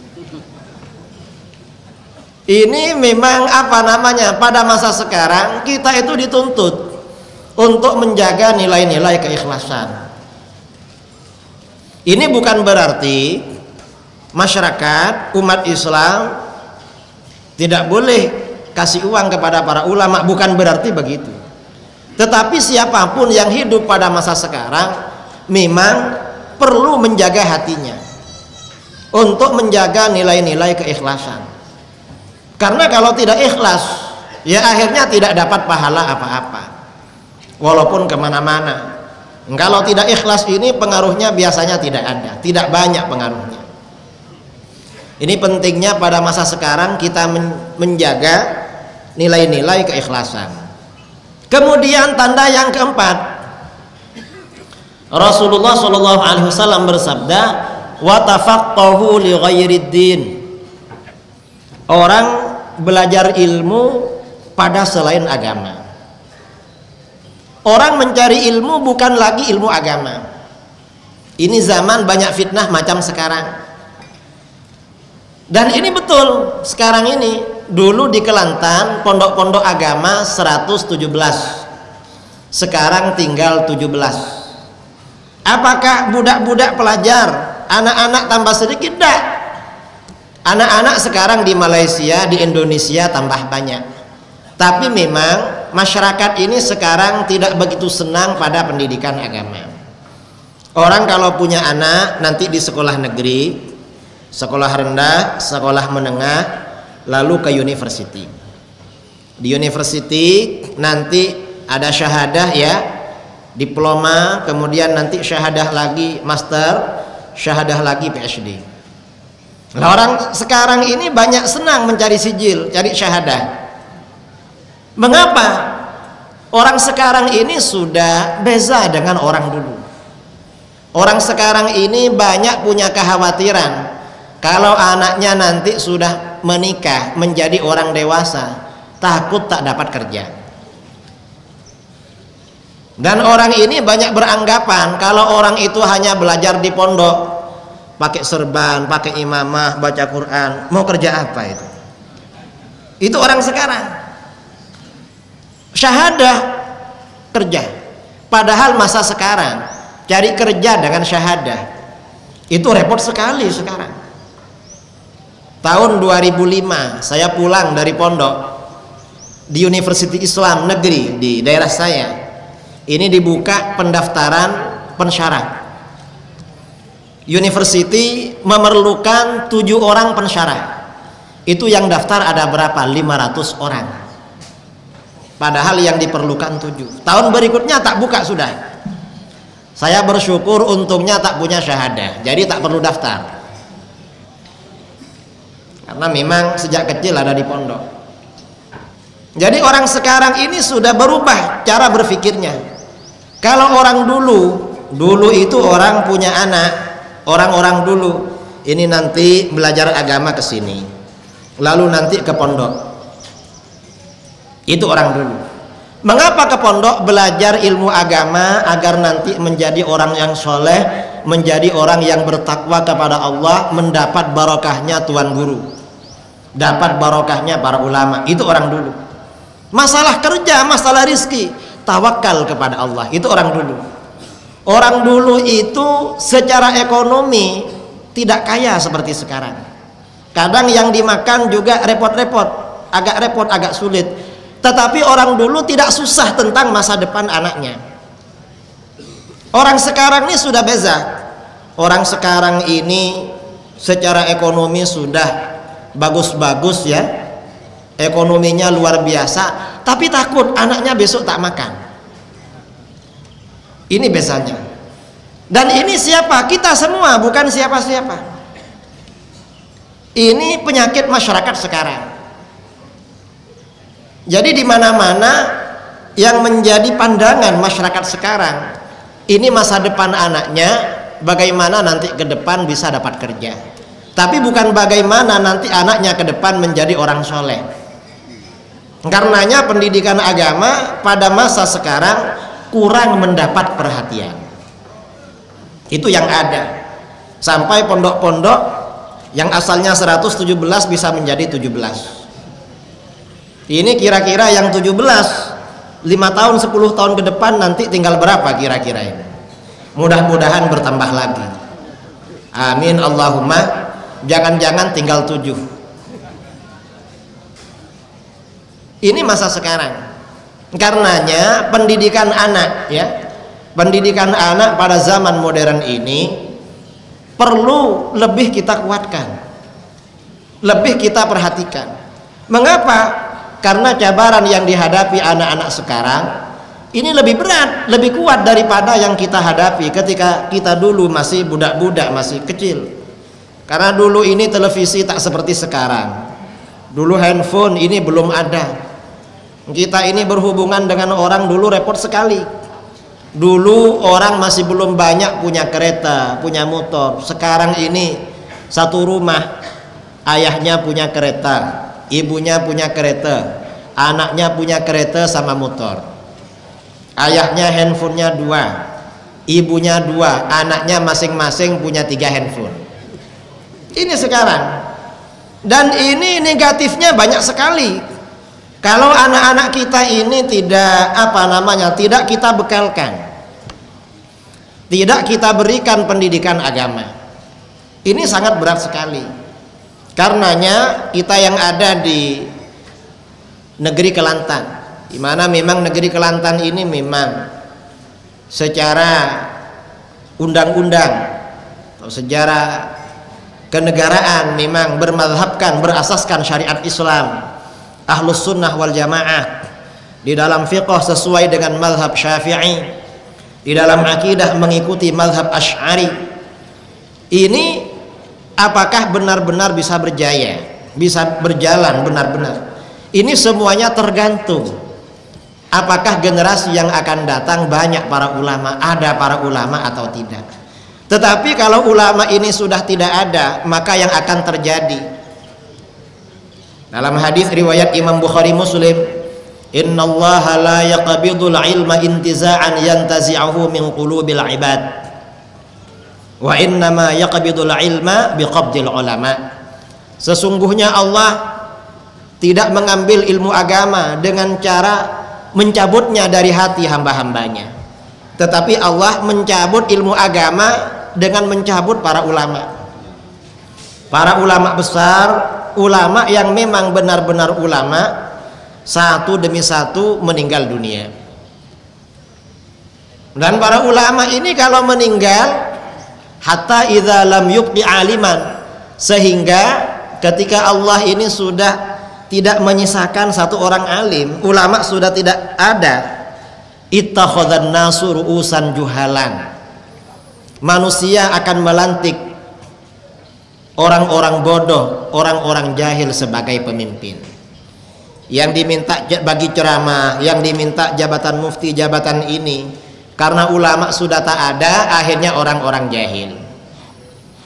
Ini memang apa namanya? Pada masa sekarang kita itu dituntut untuk menjaga nilai-nilai keikhlasan. Ini bukan berarti masyarakat umat Islam tidak boleh kasih uang kepada para ulama. Bukan berarti begitu tetapi siapa pun yang hidup pada masa sekarang memang perlu menjaga hatinya untuk menjaga nilai-nilai keikhlasan karena kalau tidak ikhlas, ya akhirnya tidak dapat pahala apa-apa. Walaupun ke mana-mana. Kalau tidak ikhlas ini pengaruhnya biasanya tidak ada, tidak banyak pengaruhnya. Ini pentingnya pada masa sekarang kita menjaga nilai-nilai keikhlasan. Kemudian tanda yang keempat, Rasulullah Shallallahu Alaihi Wasallam bersabda, "Watafaqtahu li din." Orang belajar ilmu pada selain agama. Orang mencari ilmu bukan lagi ilmu agama. Ini zaman banyak fitnah macam sekarang. Dan ini betul, sekarang ini dulu di Kelantan pondok-pondok agama 117. Sekarang tinggal 17. Apakah budak-budak pelajar, anak-anak tambah sedikit? Tidak Anak-anak sekarang di Malaysia, di Indonesia tambah banyak. Tapi memang masyarakat ini sekarang tidak begitu senang pada pendidikan agama. Orang kalau punya anak nanti di sekolah negeri, sekolah rendah, sekolah menengah, lalu ke university. Di university nanti ada syahadah ya, diploma, kemudian nanti syahadah lagi master, syahadah lagi PhD. Nah, orang sekarang ini banyak senang mencari sijil, cari syahadah. Mengapa? Orang sekarang ini sudah beza dengan orang dulu. Orang sekarang ini banyak punya kekhawatiran kalau anaknya nanti sudah menikah menjadi orang dewasa, takut tak dapat kerja. Dan orang ini banyak beranggapan kalau orang itu hanya belajar di pondok, pakai serban, pakai imamah, baca Quran, mau kerja apa itu? Itu orang sekarang. Syahadah kerja. Padahal masa sekarang cari kerja dengan syahadah Itu repot sekali sekarang. Tahun 2005 saya pulang dari pondok di University Islam Negeri di daerah saya. Ini dibuka pendaftaran pensyarat. University memerlukan tujuh orang pensyarat. Itu yang daftar ada berapa? 500 orang. Padahal yang diperlukan tujuh. Tahun berikutnya tak buka sudah. Saya bersyukur untungnya tak punya syahadah. Jadi tak perlu daftar. Karena memang sejak kecil ada di pondok. Jadi orang sekarang ini sudah berubah cara berpikirnya. Kalau orang dulu, dulu itu orang punya anak, orang-orang dulu ini nanti belajar agama ke sini lalu nanti ke pondok itu orang dulu mengapa ke pondok belajar ilmu agama agar nanti menjadi orang yang soleh menjadi orang yang bertakwa kepada Allah mendapat barokahnya tuan guru dapat barokahnya para ulama. Itu orang dulu. Masalah kerja masalah rizki tawakal kepada Allah. Itu orang dulu. Orang dulu itu secara ekonomi tidak kaya seperti sekarang. Kadang yang dimakan juga repot-repot agak repot agak sulit. Tetapi orang dulu tidak susah tentang masa depan anaknya. Orang sekarang ini sudah beza. Orang sekarang ini secara ekonomi sudah bagus-bagus ya. Ekonominya luar biasa tapi takut anaknya besok tak makan. Ini bezanya dan ini siapa? Kita semua bukan siapa-siapa. Ini penyakit masyarakat sekarang. Jadi di mana-mana yang menjadi pandangan masyarakat sekarang ini masa depan anaknya bagaimana nanti ke depan bisa dapat kerja. Tapi bukan bagaimana nanti anaknya ke depan menjadi orang soleh. Karenanya pendidikan agama pada masa sekarang kurang mendapat perhatian. Itu yang ada. Sampai pondok-pondok yang asalnya 117 bisa menjadi 17 ini kira-kira yang 17 5 tahun 10 tahun ke depan nanti tinggal berapa kira-kira ini mudah-mudahan bertambah lagi amin Allahumma jangan-jangan tinggal 7 ini masa sekarang. Karenanya pendidikan anak ya pendidikan anak pada zaman modern ini perlu lebih kita kuatkan lebih kita perhatikan. Mengapa? Karena cabaran yang dihadapi anak-anak sekarang ini lebih berat lebih kuat daripada yang kita hadapi ketika kita dulu masih budak-budak masih kecil karena dulu ini televisi tak seperti sekarang dulu handphone ini belum ada kita ini berhubungan dengan orang dulu repot sekali Dulu orang masih belum banyak punya kereta, punya motor. Sekarang ini satu rumah ayahnya punya kereta, ibunya punya kereta, anaknya punya kereta sama motor. Ayahnya handphonenya dua, ibunya dua, anaknya masing-masing punya tiga handphone. Ini sekarang. Dan ini negatifnya banyak sekali kalau anak-anak kita ini tidak apa namanya, tidak kita bekalkan. Tidak kita berikan pendidikan agama. Ini sangat berat sekali. Karenanya kita yang ada di negeri Kelantan, di mana memang negeri Kelantan ini memang secara undang-undang atau sejarah kenegaraan memang bermadhabkan berasaskan syariat Islam. Ahlus sunnah wal jamaah di dalam fiqh sesuai dengan mazhab syafi'i di dalam akidah mengikuti mazhab ash'ari ini apakah benar-benar bisa berjaya? Bisa berjalan benar-benar? Ini semuanya tergantung. Apakah generasi yang akan datang banyak para ulama ada para ulama atau tidak tetapi kalau ulama ini sudah tidak ada maka yang akan terjadi dalam hadis riwayat Imam Bukhari Muslim, "Inna Allah la yaqbidul ilma intiza'an yantazi'uhu min qulubil ibad." Wa inna ma yaqbidul ilma biqabdil ulama. Sesungguhnya Allah tidak mengambil ilmu agama dengan cara mencabutnya dari hati hamba-hambanya. Tetapi Allah mencabut ilmu agama dengan mencabut para ulama. Para ulama besar ulama yang memang benar-benar ulama satu demi satu meninggal dunia. Dan para ulama ini kalau meninggal hatta idza lam yubqi aliman sehingga ketika Allah ini sudah tidak menyisakan satu orang alim ulama sudah tidak ada ittakhadhan nasu ru'usan juhalan manusia akan melantik orang-orang bodoh, orang-orang jahil sebagai pemimpin. Yang diminta bagi ceramah, yang diminta jabatan mufti, jabatan ini karena ulama sudah tak ada, akhirnya orang-orang jahil.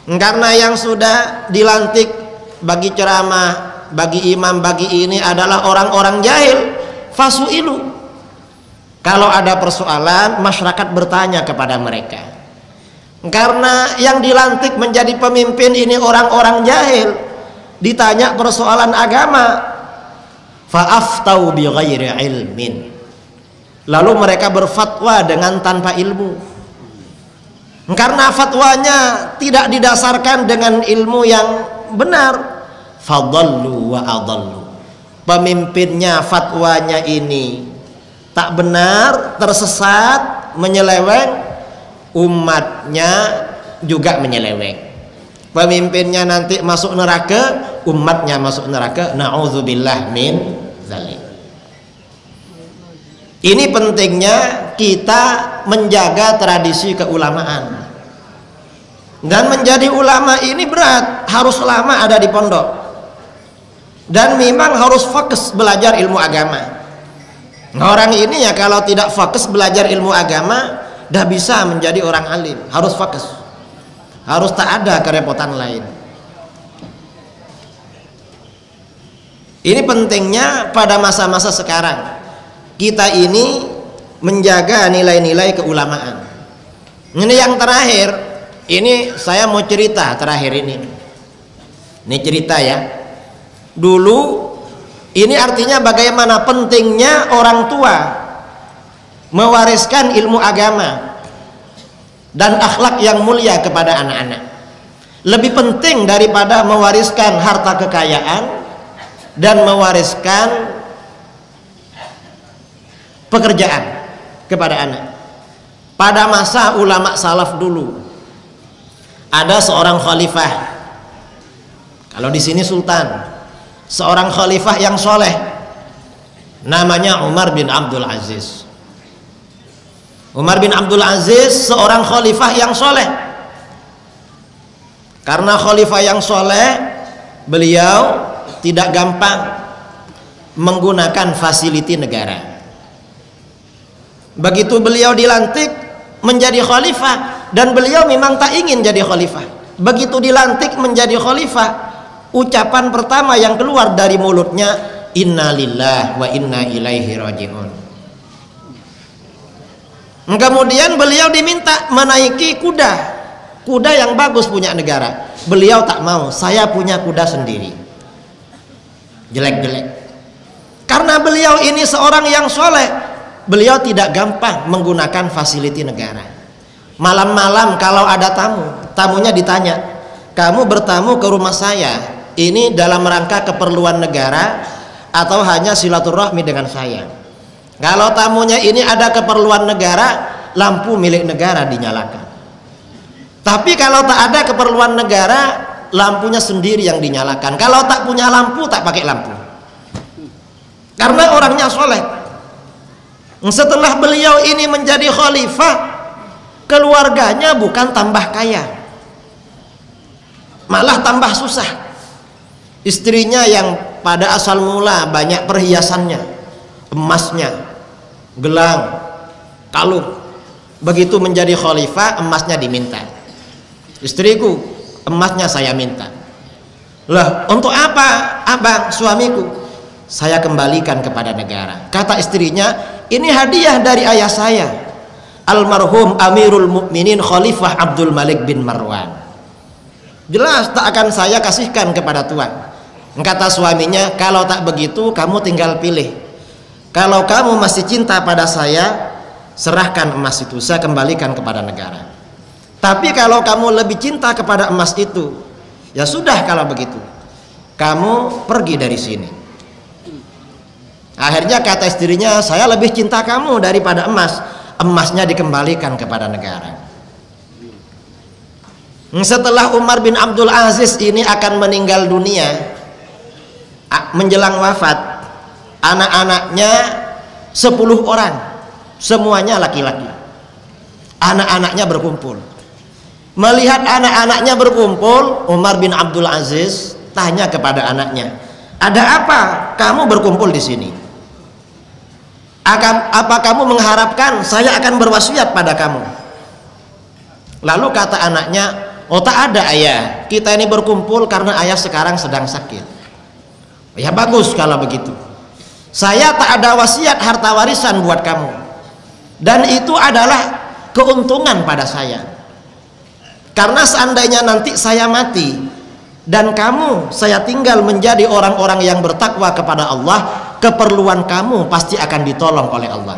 Karena yang sudah dilantik bagi ceramah, bagi imam, bagi ini adalah orang-orang jahil, fasuilu. Kalau ada persoalan, masyarakat bertanya kepada mereka karena yang dilantik menjadi pemimpin ini orang-orang jahil. Ditanya persoalan agama. Fa'aftau bi ghairi ilmin. Lalu mereka berfatwa dengan tanpa ilmu. Karena fatwanya tidak didasarkan dengan ilmu yang benar. Fadallu wa adallu. Pemimpinnya fatwanya ini tak benar tersesat menyeleweng umatnya juga menyeleweng. Pemimpinnya nanti masuk neraka umatnya masuk neraka. Na'udzubillah min zalik. Ini pentingnya kita menjaga tradisi keulamaan. Dan menjadi ulama ini berat harus lama ada di pondok. Dan memang harus fokus belajar ilmu agama. Orang ini ya kalau tidak fokus belajar ilmu agama dah bisa menjadi orang alim. Harus fokus. Harus tak ada kerepotan lain. Ini pentingnya pada masa-masa sekarang. Kita ini menjaga nilai-nilai keulamaan. Ini yang terakhir. Ini saya mau cerita terakhir ini. Ini cerita ya. Dulu ini artinya bagaimana pentingnya orang tua mewariskan ilmu agama dan akhlak yang mulia kepada anak-anak. Lebih penting daripada mewariskan harta kekayaan dan mewariskan pekerjaan kepada anak. Pada masa ulama salaf dulu ada seorang khalifah. Kalau di sini sultan seorang khalifah yang soleh namanya Umar bin Abdul Aziz Umar bin Abdul Aziz seorang khalifah yang soleh. Karena khalifah yang soleh beliau tidak gampang menggunakan fasiliti negara. Begitu beliau dilantik menjadi khalifah dan beliau memang tak ingin jadi khalifah. Begitu dilantik menjadi khalifah ucapan pertama yang keluar dari mulutnya innalillah wa inna ilaihi rajiun Kemudian beliau diminta menaiki kuda. Kuda yang bagus punya negara. Beliau tak mau, saya punya kuda sendiri. Jelek-jelek. Karena beliau ini seorang yang soleh, beliau tidak gampang menggunakan fasiliti negara. Malam-malam kalau ada tamu, tamunya ditanya, kamu bertamu ke rumah saya, ini dalam rangka keperluan negara atau hanya silaturahmi dengan saya? Kalau tamunya ini ada keperluan negara, lampu milik negara dinyalakan. Tapi kalau tak ada keperluan negara, lampunya sendiri yang dinyalakan. Kalau tak punya lampu, tak pakai lampu. Karena orangnya soleh. Setelah beliau ini menjadi khalifah, keluarganya bukan tambah kaya, malah tambah susah. Istrinya yang pada asal mula banyak perhiasannya, emasnya gelang kalung. Begitu menjadi khalifah emasnya diminta. Istriku emasnya saya minta. Lah untuk apa abang suamiku? Saya kembalikan kepada negara. Kata istrinya ini hadiah dari ayah saya. Almarhum amirul mukminin khalifah Abdul Malik bin Marwan. Jelas tak akan saya kasihkan kepada tuan. Kata suaminya kalau tak begitu kamu tinggal pilih kalau kamu masih cinta pada saya serahkan emas itu saya kembalikan kepada negara Tapi kalau kamu lebih cinta kepada emas itu, ya sudah kalau begitu. Kamu pergi dari sini. Akhirnya kata istrinya, saya lebih cinta kamu daripada emas. Emasnya dikembalikan kepada negara. Setelah Umar bin Abdul Aziz ini akan meninggal dunia, menjelang wafat, anak-anaknya 10 orang, semuanya laki-laki. Anak-anaknya berkumpul Melihat anak-anaknya berkumpul, Umar bin Abdul Aziz tanya kepada anaknya, "Ada apa kamu berkumpul di sini? Apa kamu mengharapkan saya akan berwasiat pada kamu?" Lalu kata anaknya, "Oh, tak ada, Ayah. Kita ini berkumpul karena Ayah sekarang sedang sakit." Ya bagus kalau begitu. Saya tak ada wasiat harta warisan buat kamu. Dan itu adalah keuntungan pada saya karena seandainya nanti saya mati dan kamu saya tinggal menjadi orang-orang yang bertakwa kepada Allah, keperluan kamu pasti akan ditolong oleh Allah.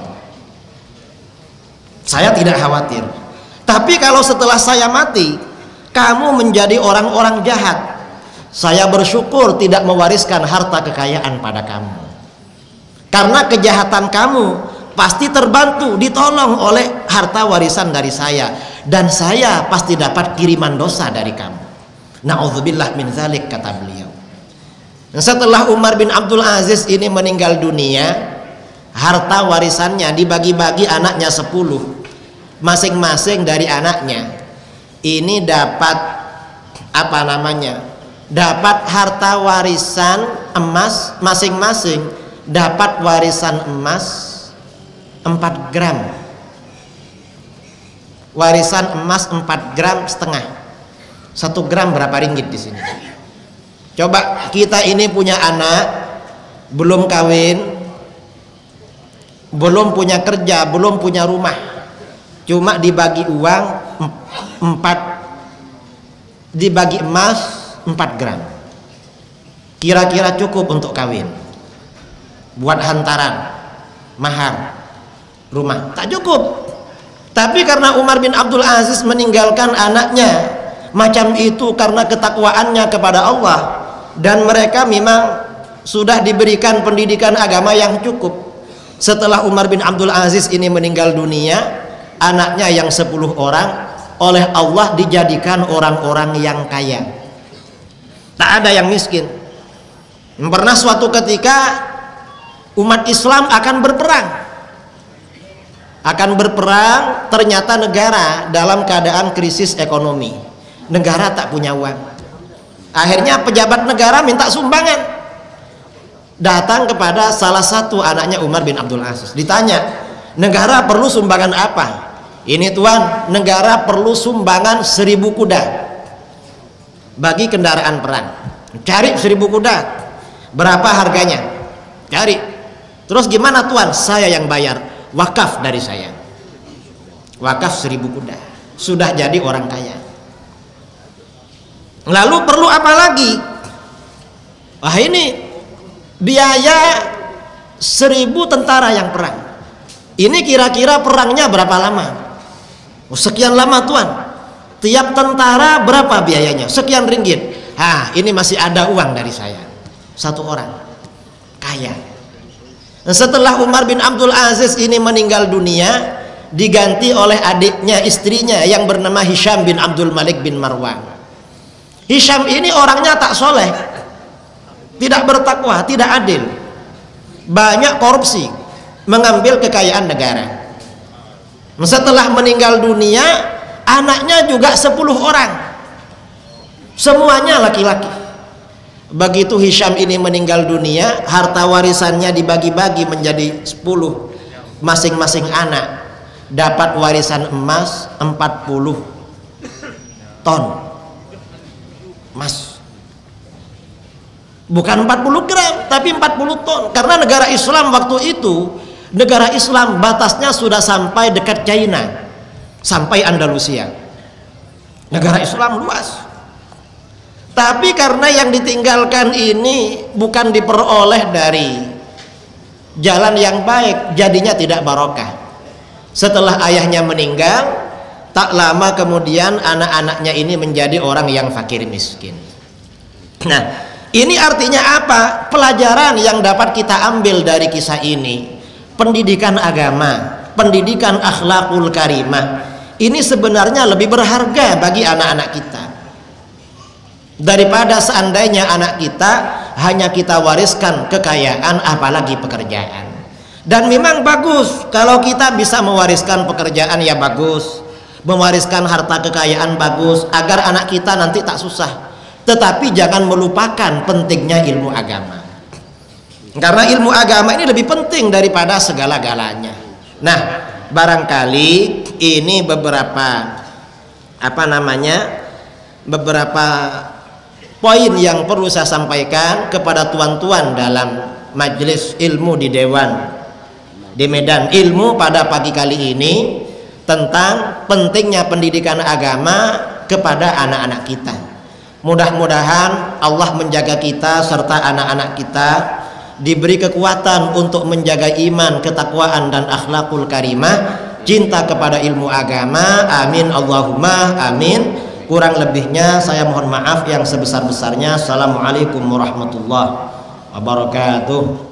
Saya tidak khawatir. Tapi kalau setelah saya mati, kamu menjadi orang-orang jahat, saya bersyukur tidak mewariskan harta kekayaan pada kamu. Karena kejahatan kamu pasti terbantu ditolong oleh harta warisan dari saya dan saya pasti dapat kiriman dosa dari kamu. Nauzubillah min zalik kata beliau. Setelah Umar bin Abdul Aziz ini meninggal dunia, harta warisannya dibagi-bagi anaknya sepuluh. Masing-masing dari anaknya ini dapat apa namanya? Dapat harta warisan emas masing-masing dapat warisan emas 4 gram. Warisan emas 4 gram setengah. Satu gram berapa ringgit di sini? Coba kita ini punya anak belum kawin belum punya kerja belum punya rumah. Cuma dibagi uang 4 dibagi emas 4 gram. Kira-kira cukup untuk kawin buat hantaran mahar rumah tak cukup tapi karena Umar bin Abdul Aziz meninggalkan anaknya macam itu karena ketakwaannya kepada Allah dan mereka memang sudah diberikan pendidikan agama yang cukup. Setelah Umar bin Abdul Aziz ini meninggal dunia, anaknya yang 10 orang oleh Allah dijadikan orang-orang yang kaya. Tak ada yang miskin. Pernah suatu ketika umat Islam akan berperang. Akan berperang ternyata negara dalam keadaan krisis ekonomi. Negara tak punya uang. Akhirnya pejabat negara minta sumbangan. Datang kepada salah satu anaknya Umar bin Abdul Aziz. Ditanya negara perlu sumbangan apa? Ini tuan negara perlu sumbangan seribu kuda. Bagi kendaraan perang. Cari seribu kuda. Berapa harganya? Cari terus gimana tuan? Saya yang bayar. Wakaf dari saya. Wakaf seribu kuda. Sudah jadi orang kaya. Lalu perlu apa lagi? Wah ini biaya seribu tentara yang perang. Ini kira-kira perangnya berapa lama? Oh, sekian lama tuan. Tiap tentara berapa biayanya? Sekian ringgit. Ah ini masih ada uang dari saya. Satu orang. Kaya setelah Umar bin Abdul Aziz ini meninggal dunia diganti oleh adiknya istrinya yang bernama Hisham bin Abdul Malik bin Marwan. Hisham ini orangnya tak soleh tidak bertakwa tidak adil. Banyak korupsi mengambil kekayaan negara. Setelah meninggal dunia anaknya juga 10 orang. Semuanya laki-laki begitu Hisham ini meninggal dunia harta warisannya dibagi-bagi menjadi 10 masing-masing anak. Dapat warisan emas 40 ton. Emas. Bukan 40 gram tapi 40 ton. Karena negara Islam waktu itu negara Islam batasnya sudah sampai dekat China sampai Andalusia. Negara Islam luas tapi karena yang ditinggalkan ini bukan diperoleh dari jalan yang baik, jadinya tidak barokah. Setelah ayahnya meninggal, tak lama kemudian anak-anaknya ini menjadi orang yang fakir miskin. Nah ini artinya apa? Pelajaran yang dapat kita ambil dari kisah ini pendidikan agama pendidikan akhlakul karimah ini sebenarnya lebih berharga bagi anak-anak kita daripada seandainya anak kita hanya kita wariskan kekayaan apalagi pekerjaan. Dan memang bagus kalau kita bisa mewariskan pekerjaan ya bagus. Mewariskan harta kekayaan bagus agar anak kita nanti tak susah. Tetapi jangan melupakan pentingnya ilmu agama. Karena ilmu agama ini lebih penting daripada segala-galanya. Nah barangkali ini beberapa apa namanya beberapa poin yang perlu saya sampaikan kepada tuan-tuan dalam majelis ilmu di Dewan di Medan Ilmu pada pagi kali ini tentang pentingnya pendidikan agama kepada anak-anak kita. Mudah-mudahan Allah menjaga kita serta anak-anak kita diberi kekuatan untuk menjaga iman, ketakwaan dan akhlakul karimah, cinta kepada ilmu agama. Amin Allahumma amin kurang lebihnya saya mohon maaf yang sebesar-besarnya. Assalamualaikum warahmatullahi wabarakatuh